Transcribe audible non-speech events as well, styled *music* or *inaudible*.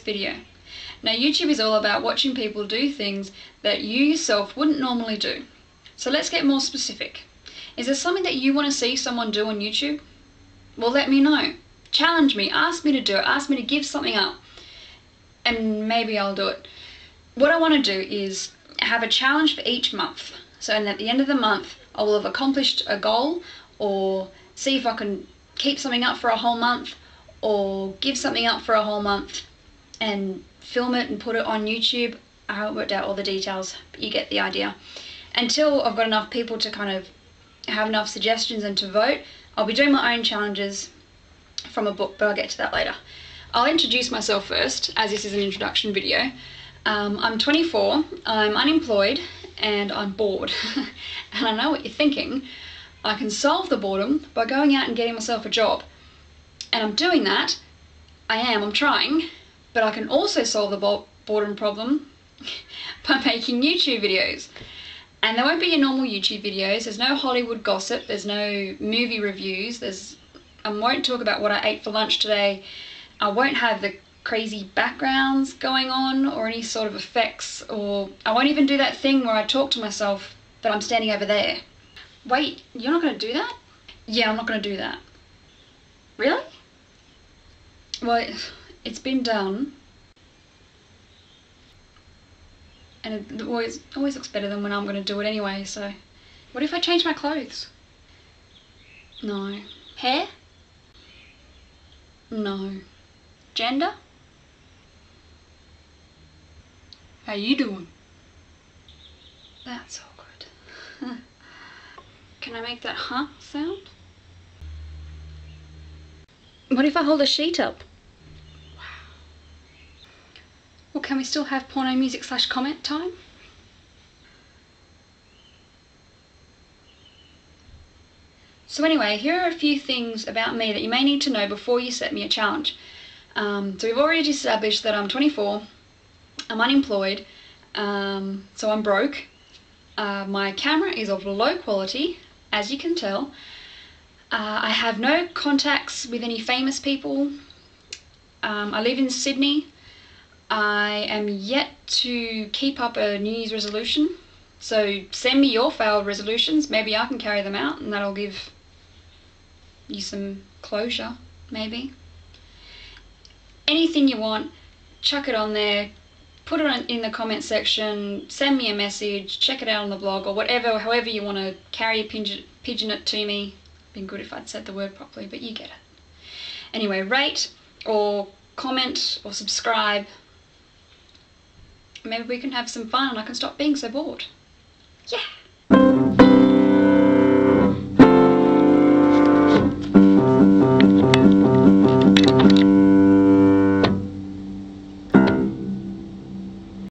video. Now YouTube is all about watching people do things that you yourself wouldn't normally do. So let's get more specific. Is there something that you want to see someone do on YouTube? Well let me know. Challenge me, ask me to do it, ask me to give something up and maybe I'll do it. What I want to do is have a challenge for each month. So and at the end of the month I will have accomplished a goal or see if I can keep something up for a whole month or give something up for a whole month and film it and put it on YouTube. I haven't worked out all the details, but you get the idea. Until I've got enough people to kind of have enough suggestions and to vote, I'll be doing my own challenges from a book, but I'll get to that later. I'll introduce myself first, as this is an introduction video. Um, I'm 24, I'm unemployed, and I'm bored. *laughs* and I know what you're thinking. I can solve the boredom by going out and getting myself a job. And I'm doing that. I am, I'm trying. But I can also solve the boredom problem *laughs* by making YouTube videos. And there won't be your normal YouTube videos. There's no Hollywood gossip. There's no movie reviews. There's I won't talk about what I ate for lunch today. I won't have the crazy backgrounds going on or any sort of effects or I won't even do that thing where I talk to myself but I'm standing over there. Wait, you're not going to do that? Yeah, I'm not going to do that. Really? Well, it's been done. And it always, always looks better than when I'm going to do it anyway, so... What if I change my clothes? No. Hair? No. Gender? How you doing? That's awkward. *laughs* Can I make that huh sound? What if I hold a sheet up? Wow. Well, can we still have porno music slash comment time? So anyway, here are a few things about me that you may need to know before you set me a challenge. Um, so we've already established that I'm 24, I'm unemployed, um, so I'm broke. Uh, my camera is of low quality, as you can tell. Uh, I have no contacts with any famous people. Um, I live in Sydney. I am yet to keep up a New Year's resolution. So send me your failed resolutions. Maybe I can carry them out and that'll give you some closure, maybe. Anything you want, chuck it on there, put it in the comment section, send me a message, check it out on the blog or whatever, however you want to carry a pigeon, pigeon it to me. Been good if I'd said the word properly, but you get it. Anyway, rate or comment or subscribe. Maybe we can have some fun and I can stop being so bored. Yeah!